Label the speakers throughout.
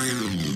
Speaker 1: Damn.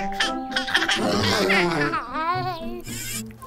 Speaker 1: Oh,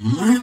Speaker 1: Mm-hmm.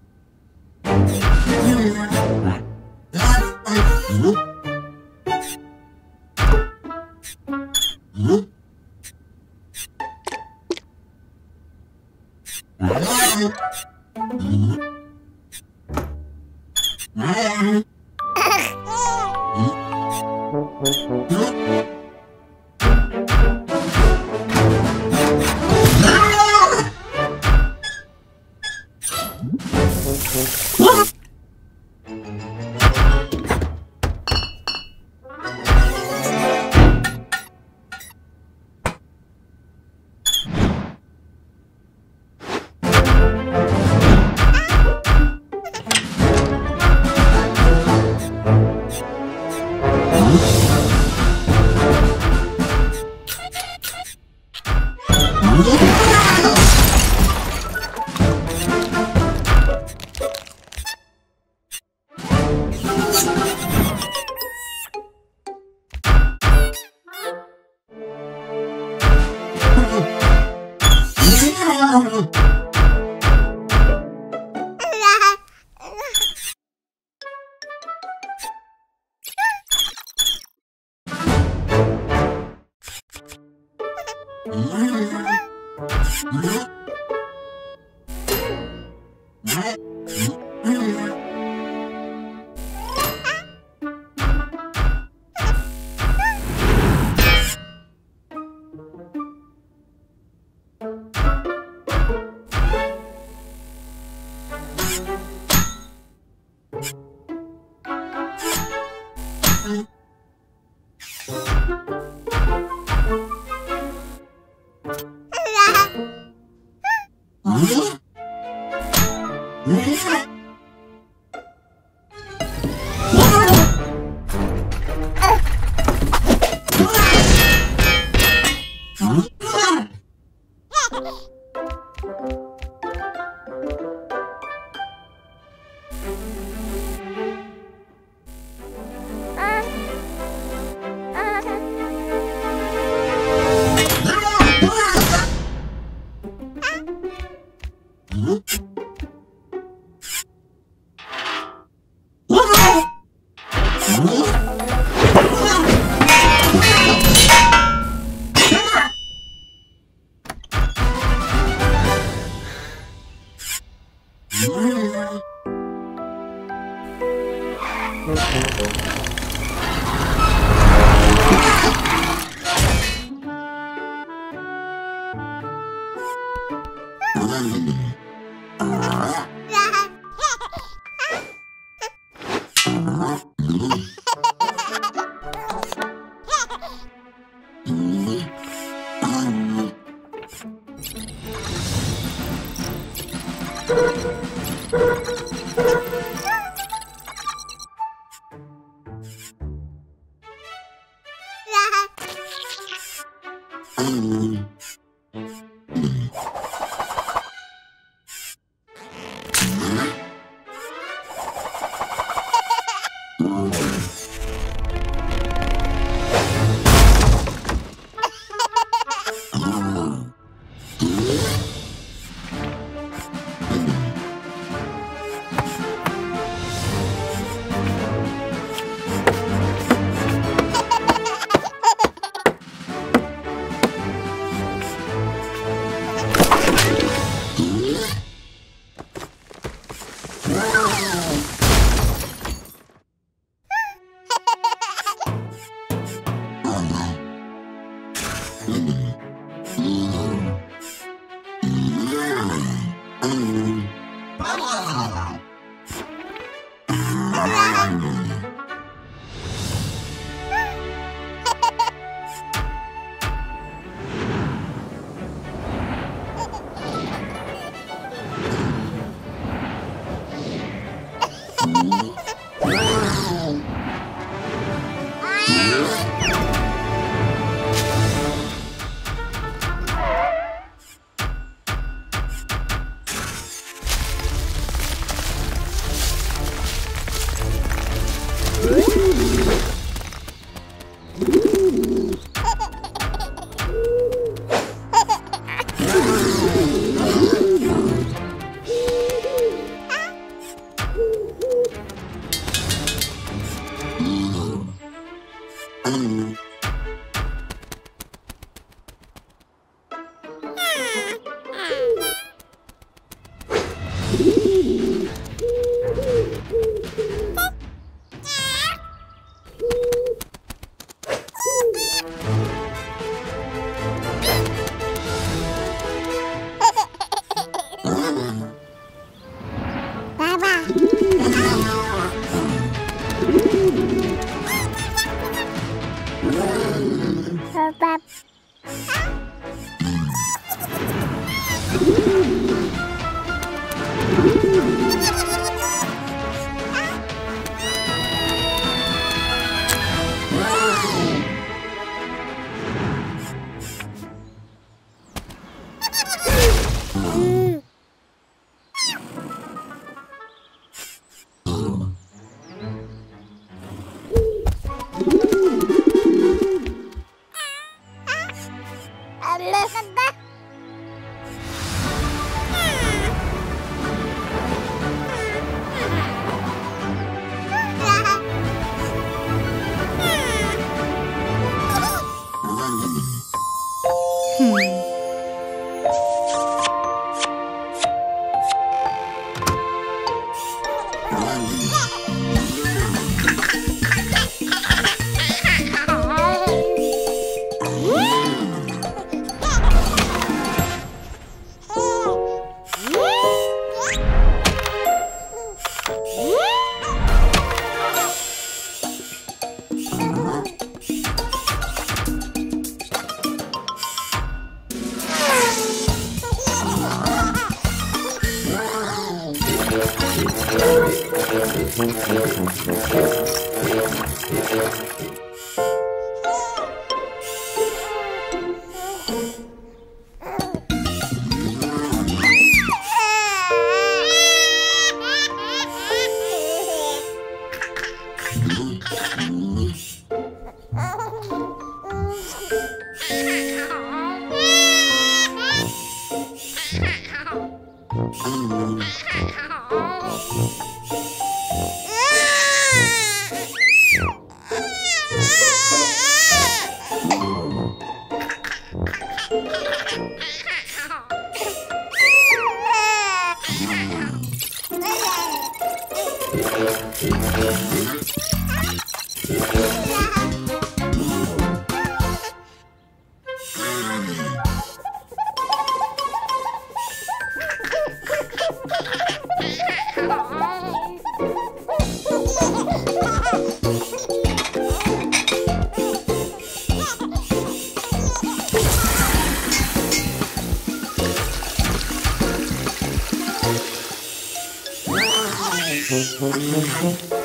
Speaker 1: Oh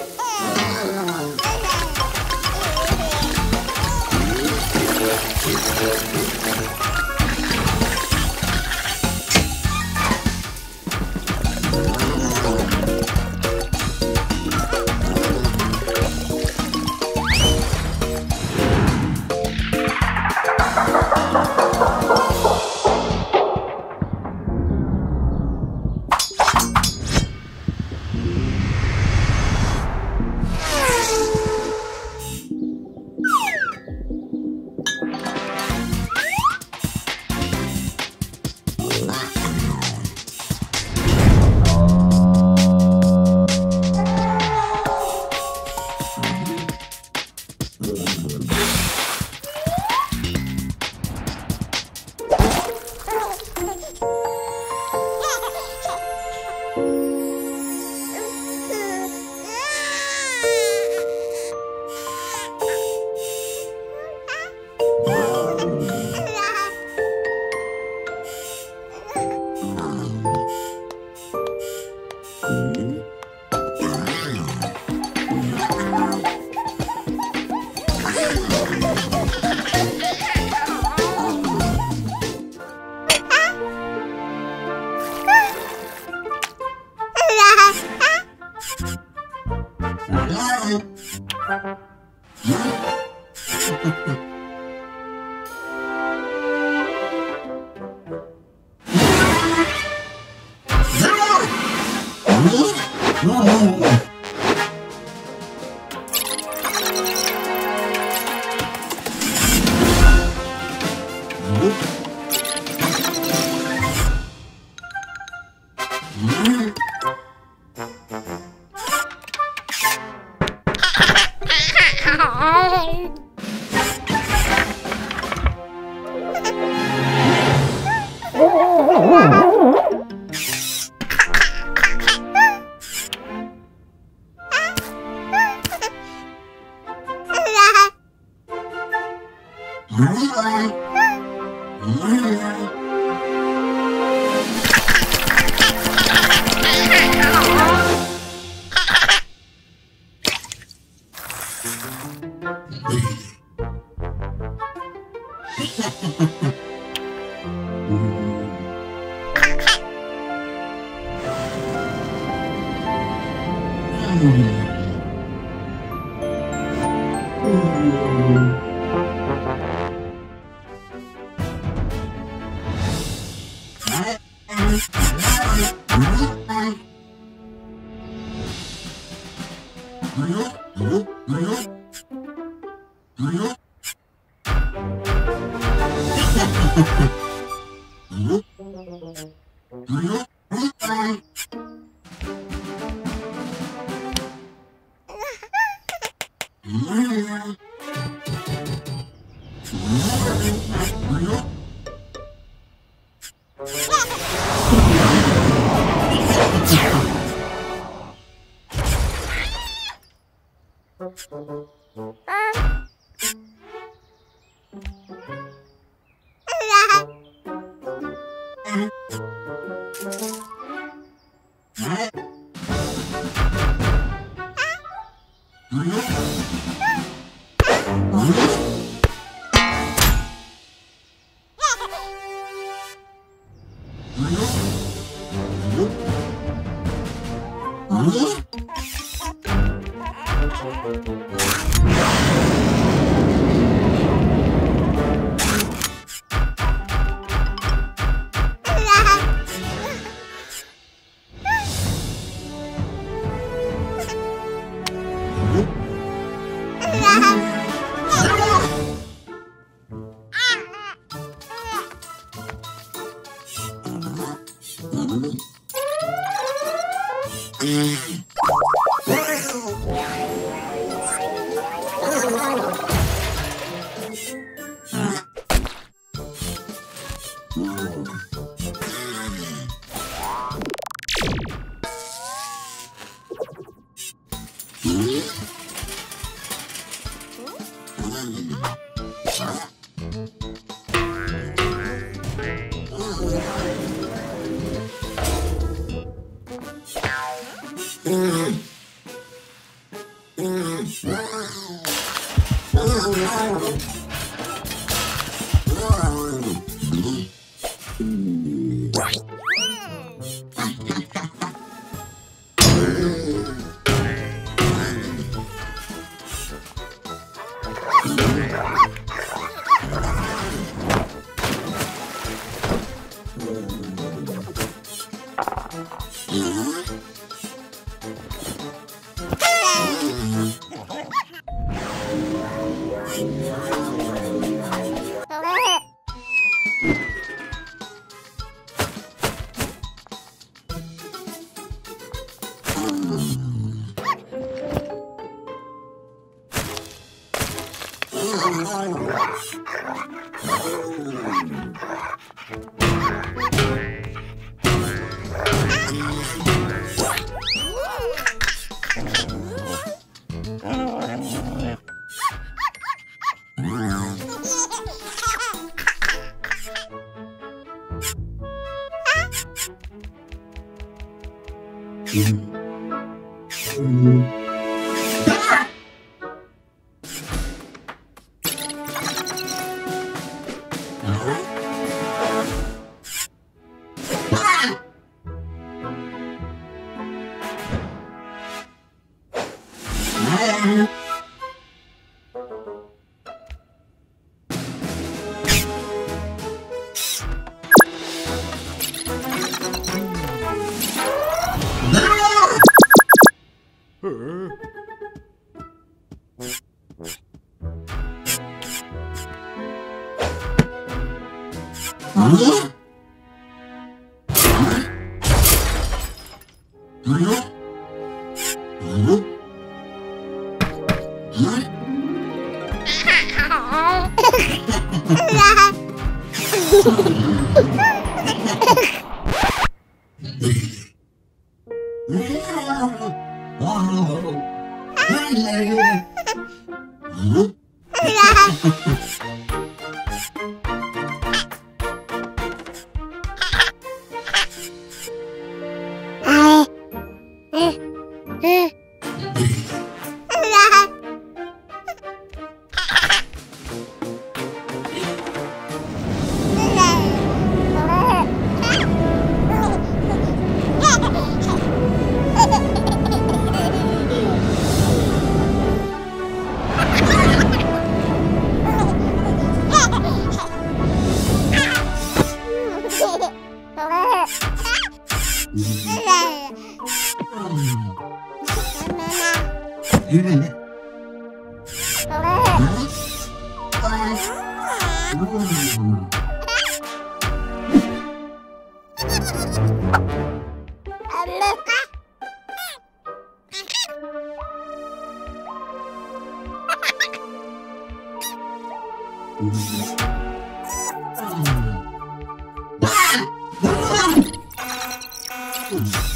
Speaker 1: Gucci.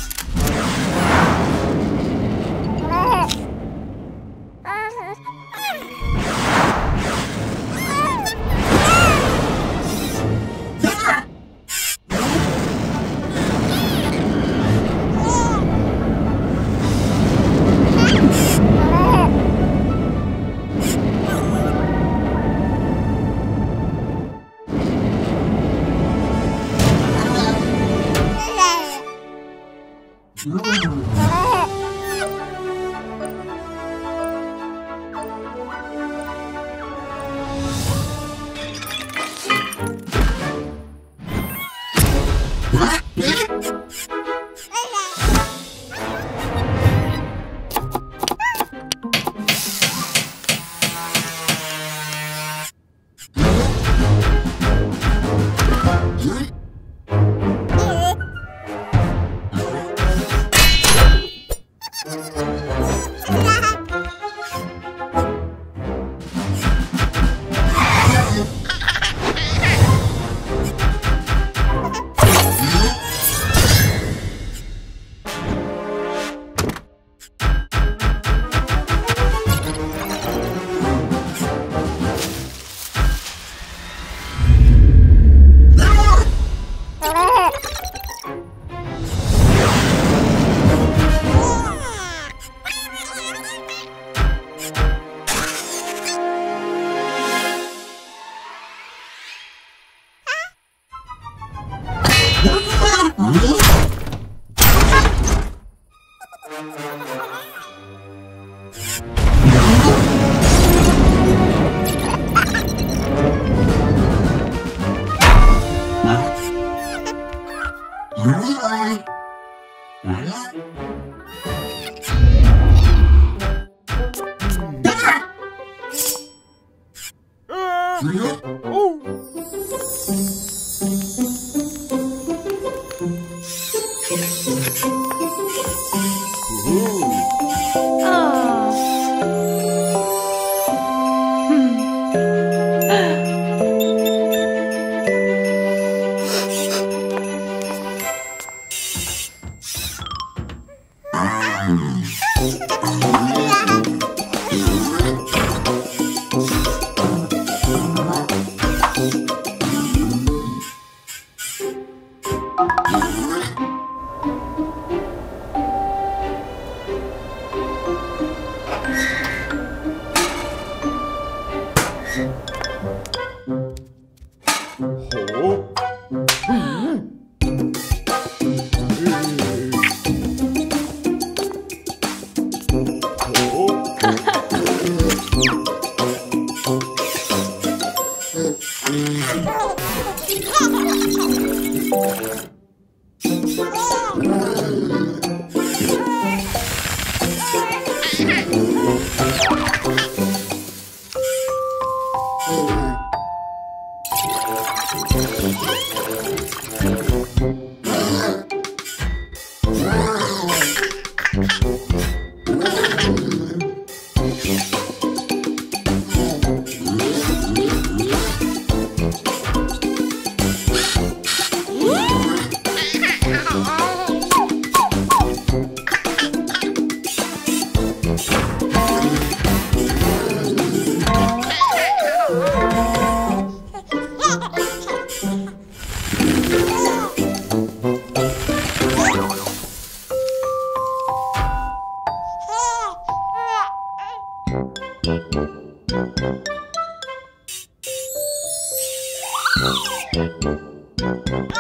Speaker 1: Oh,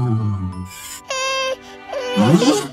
Speaker 1: うん。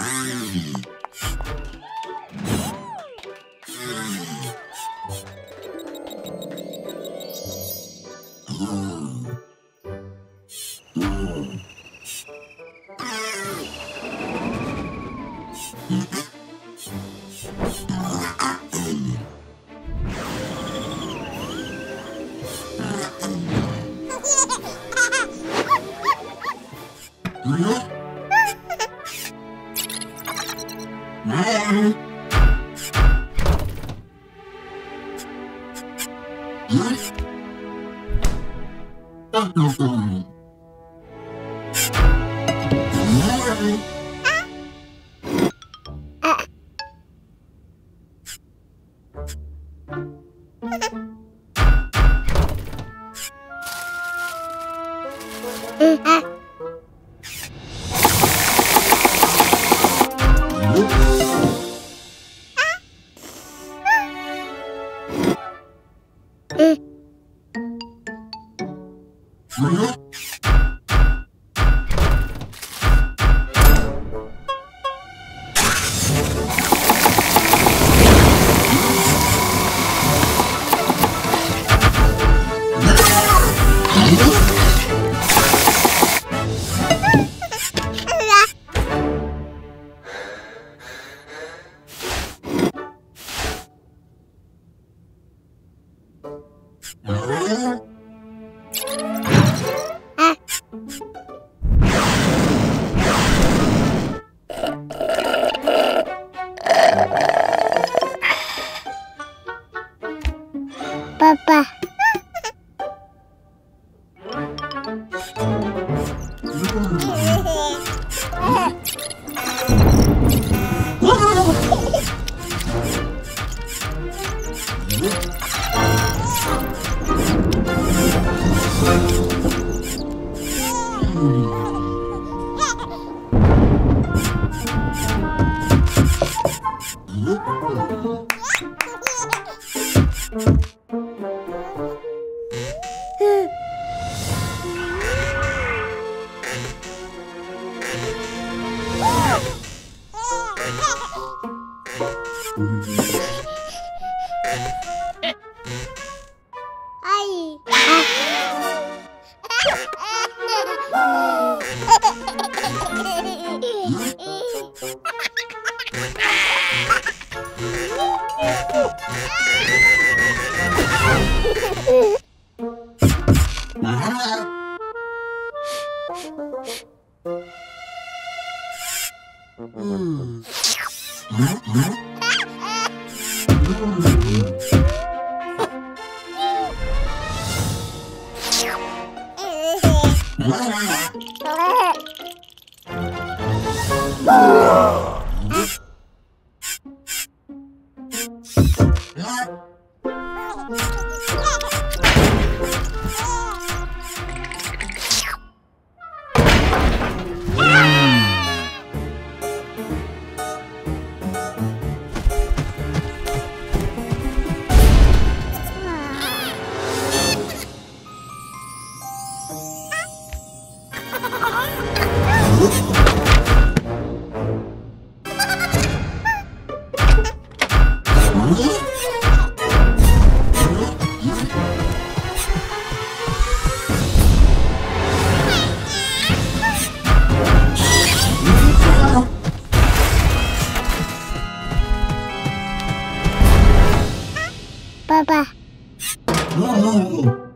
Speaker 1: I am não, não,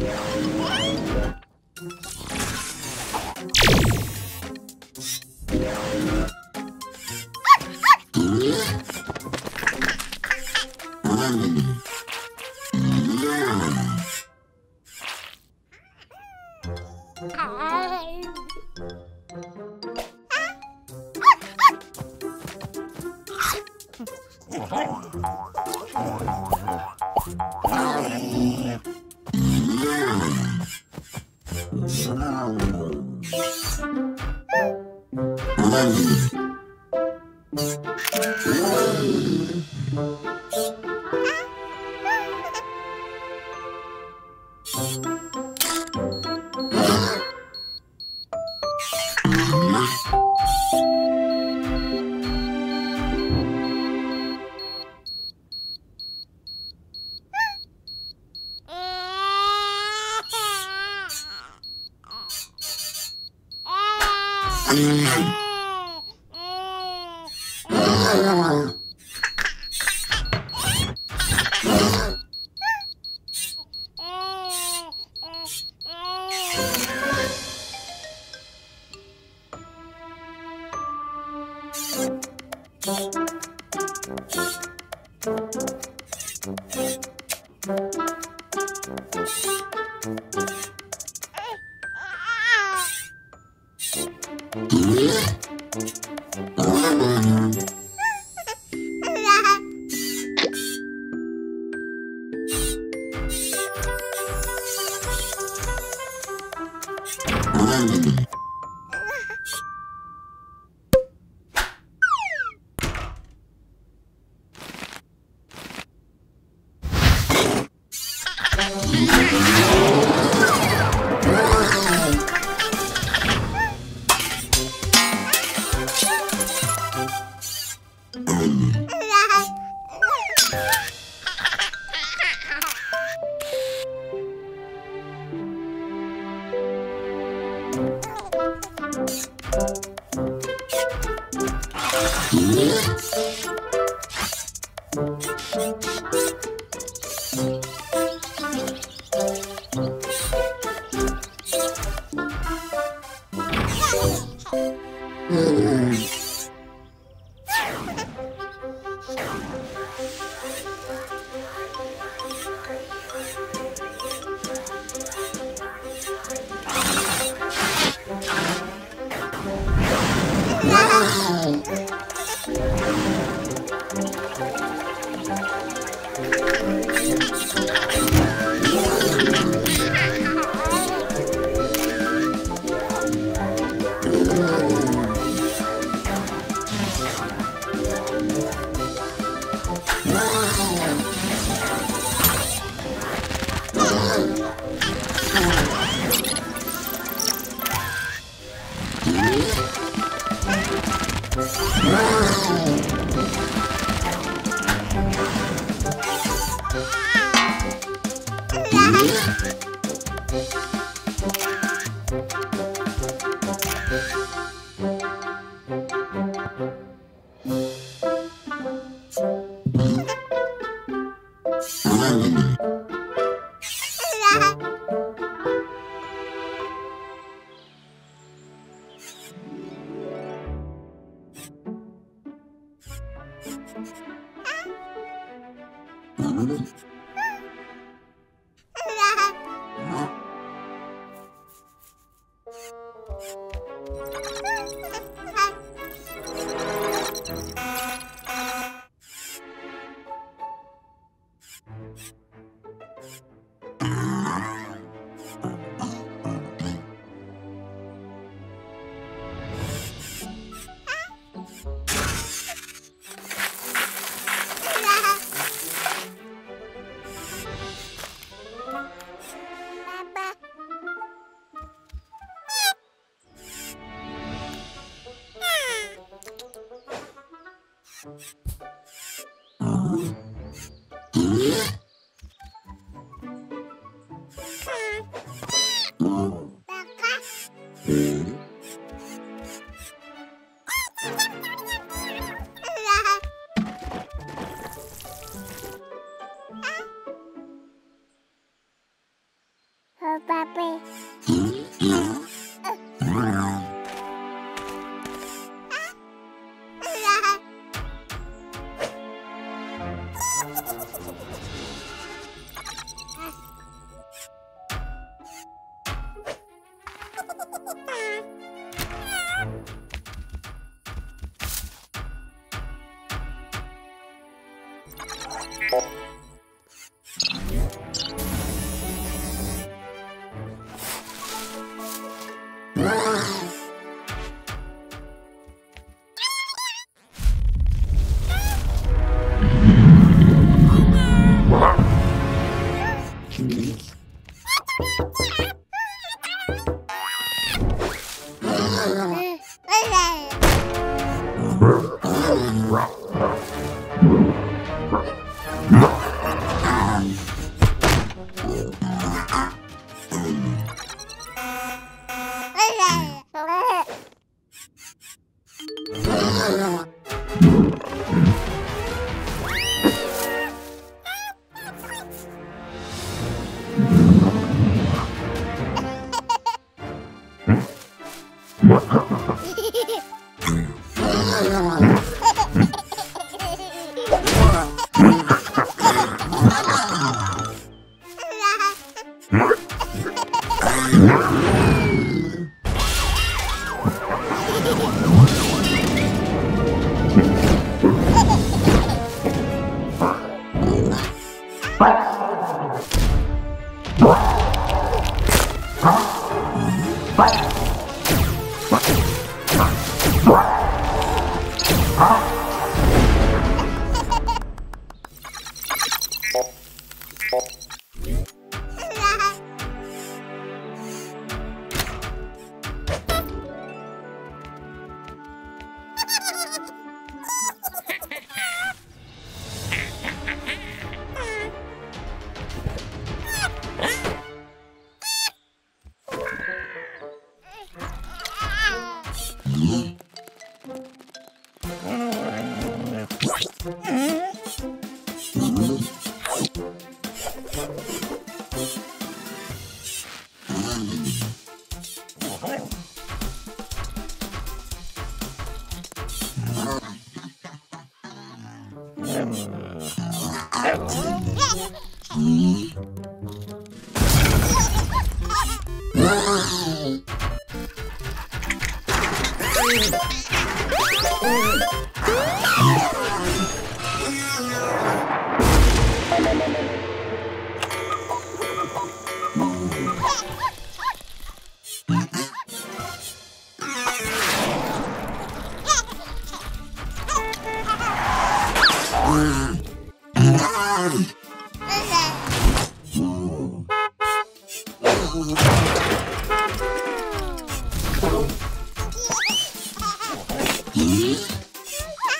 Speaker 1: What?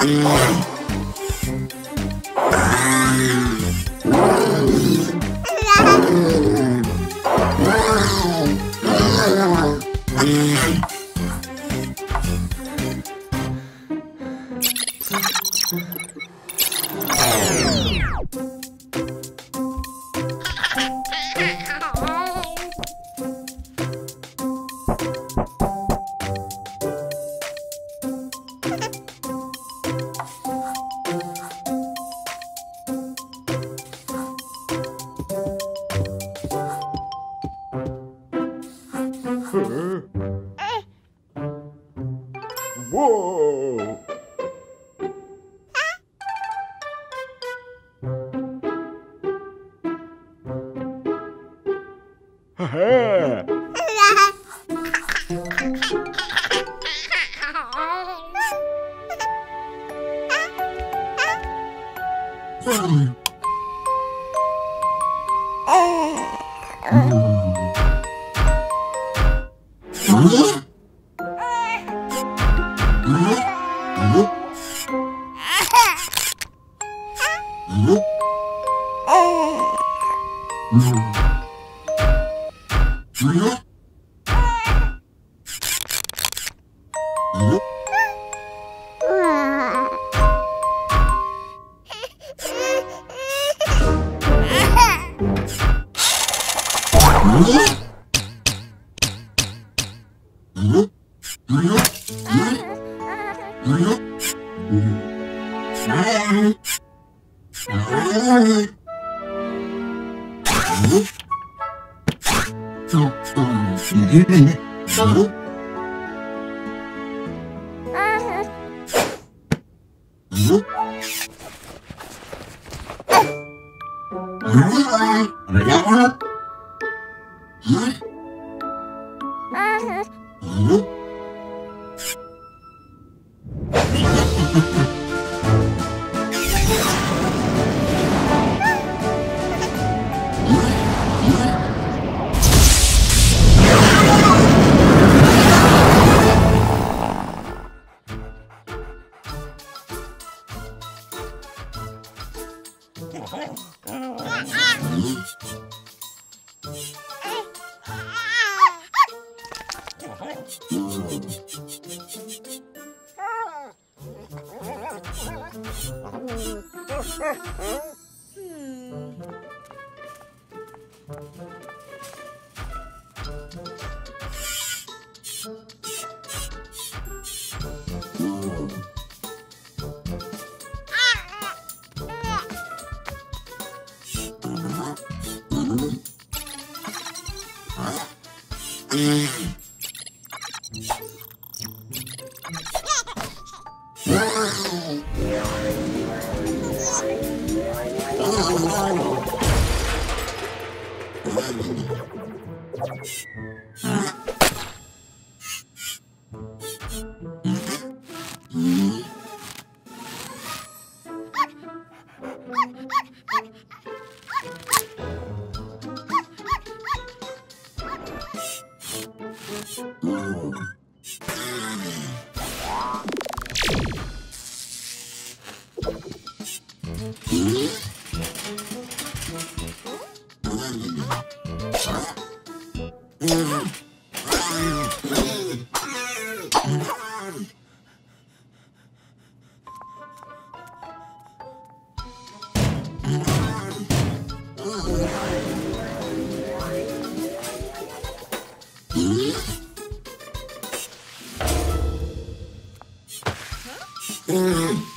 Speaker 1: Mm. Mm-hmm.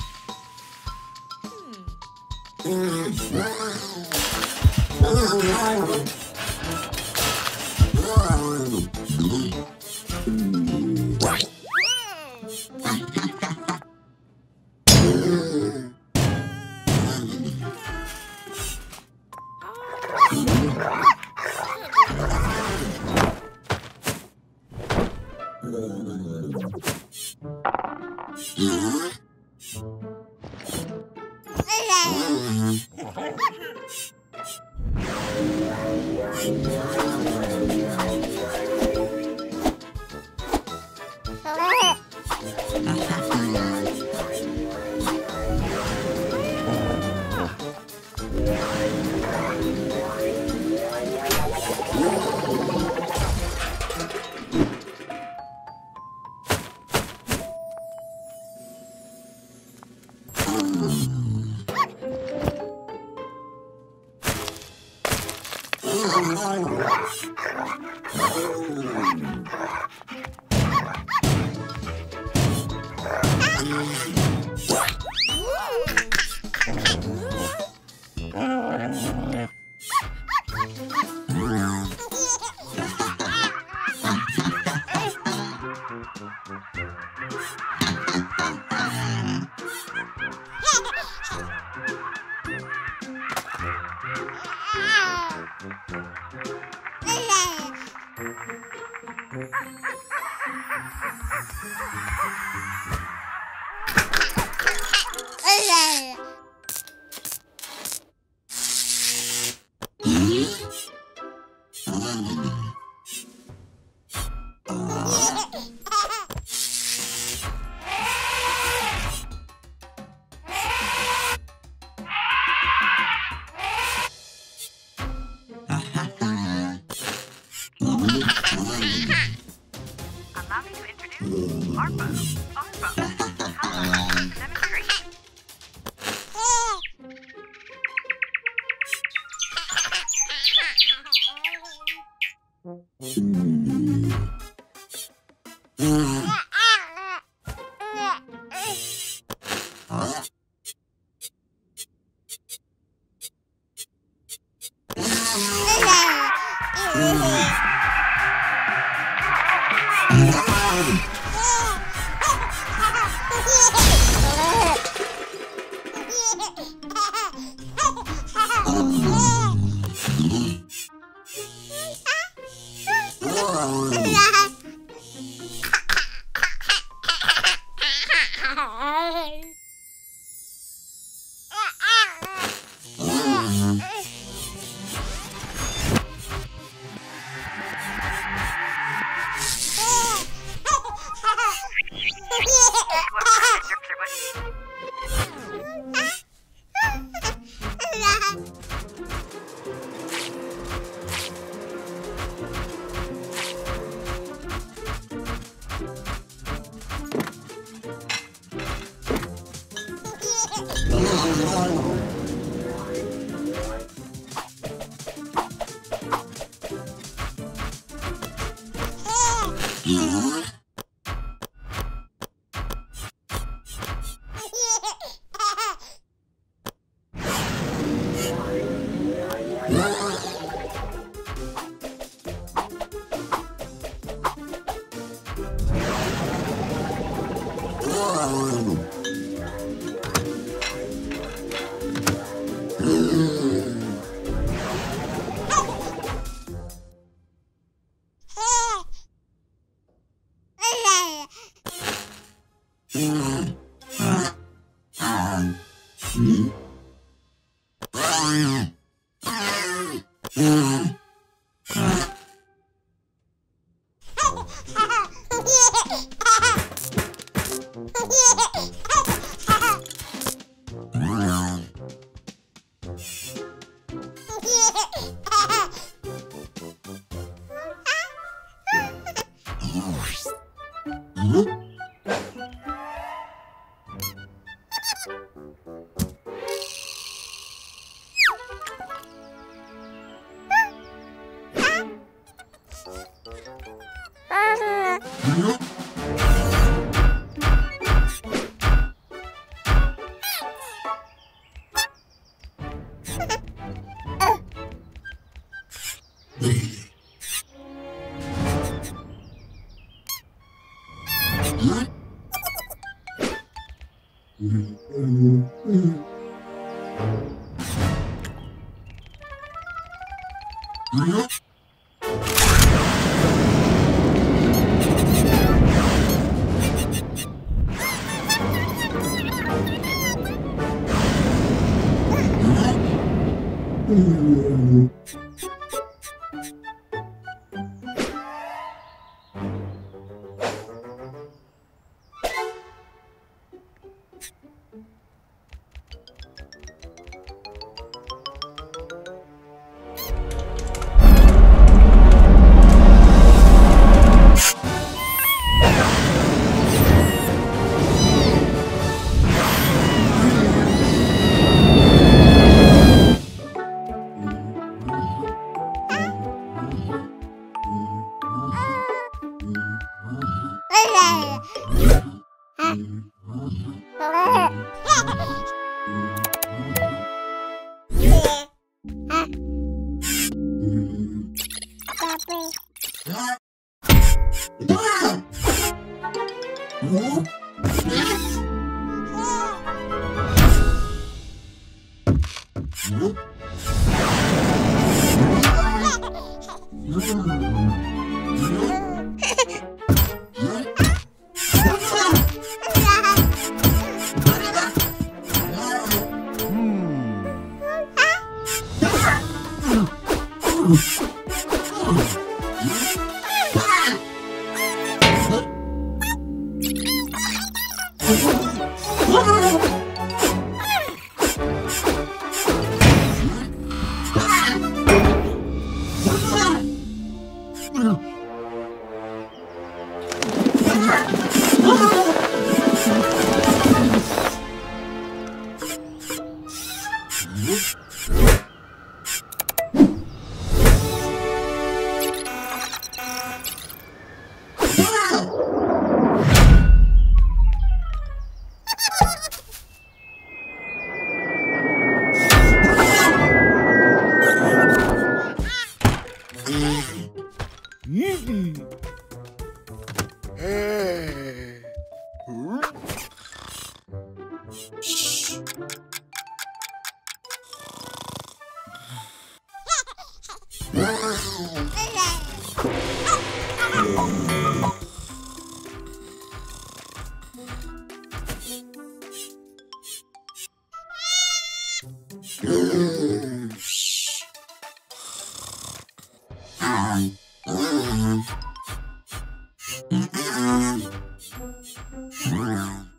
Speaker 1: 嗯。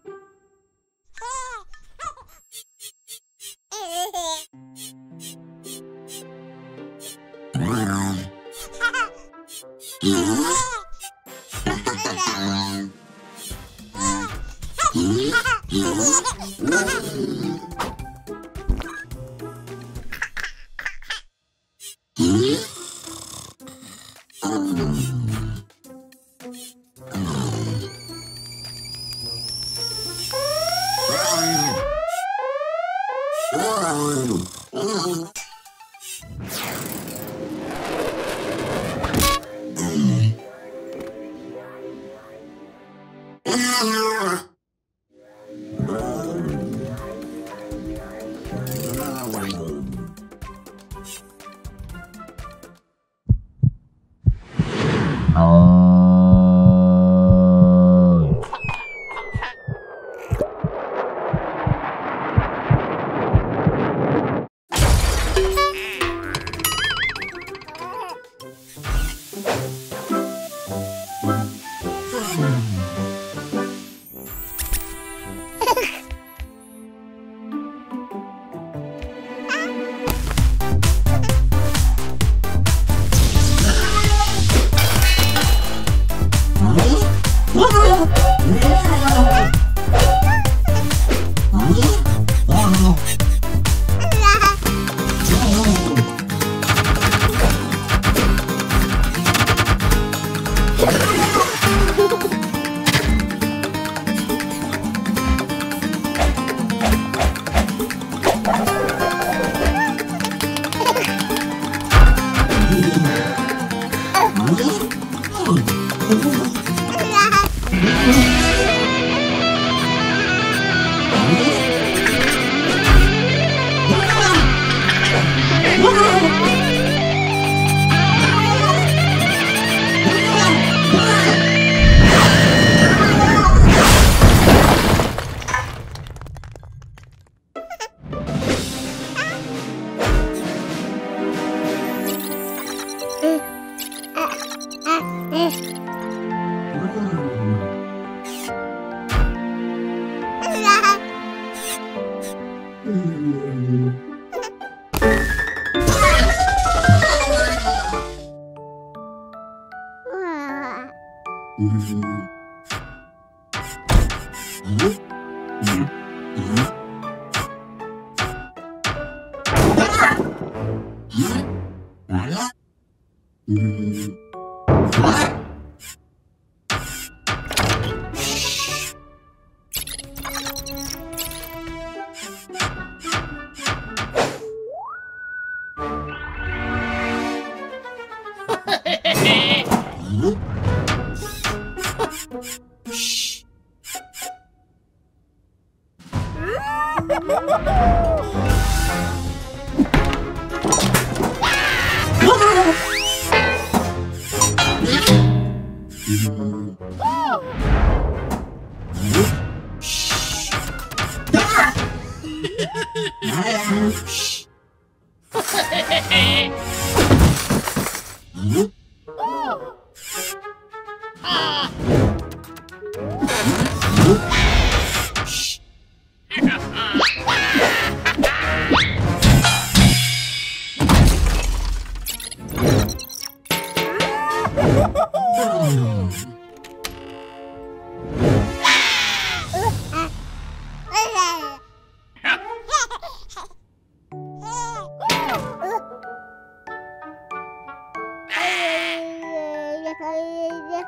Speaker 1: Hayır.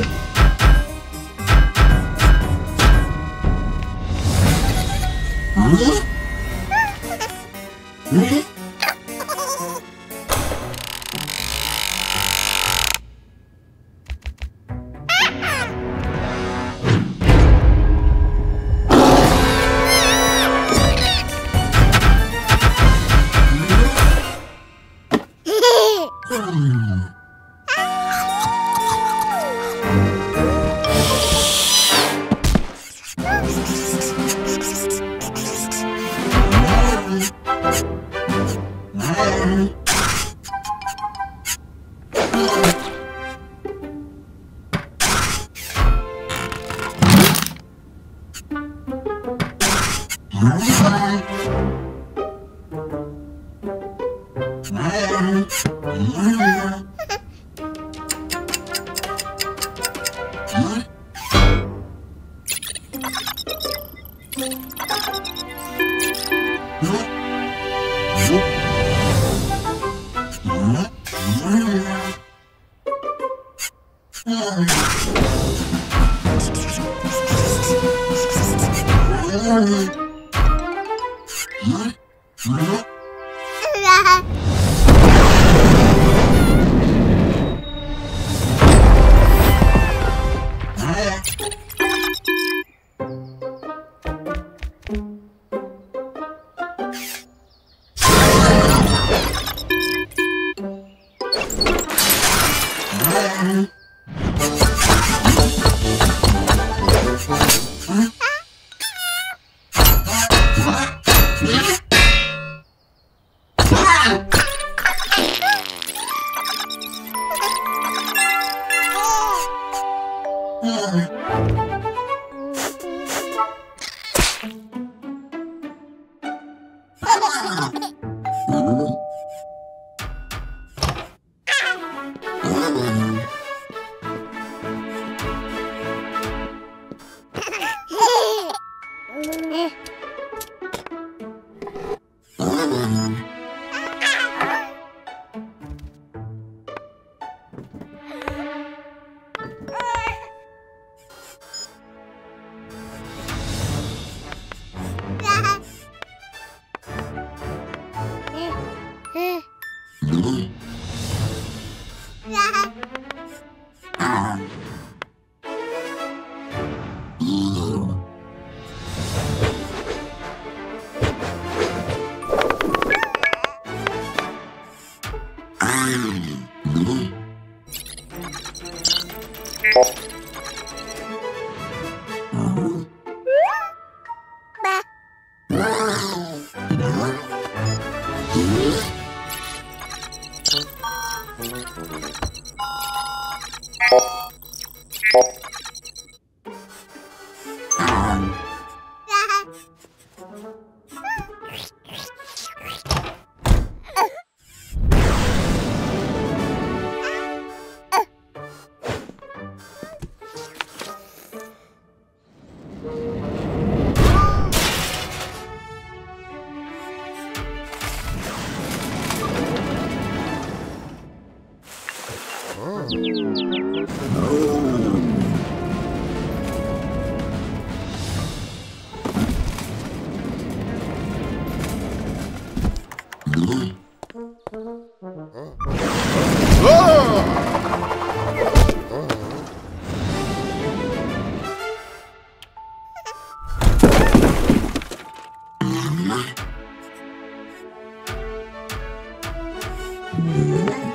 Speaker 1: good. Mm-hmm.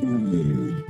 Speaker 1: Hum.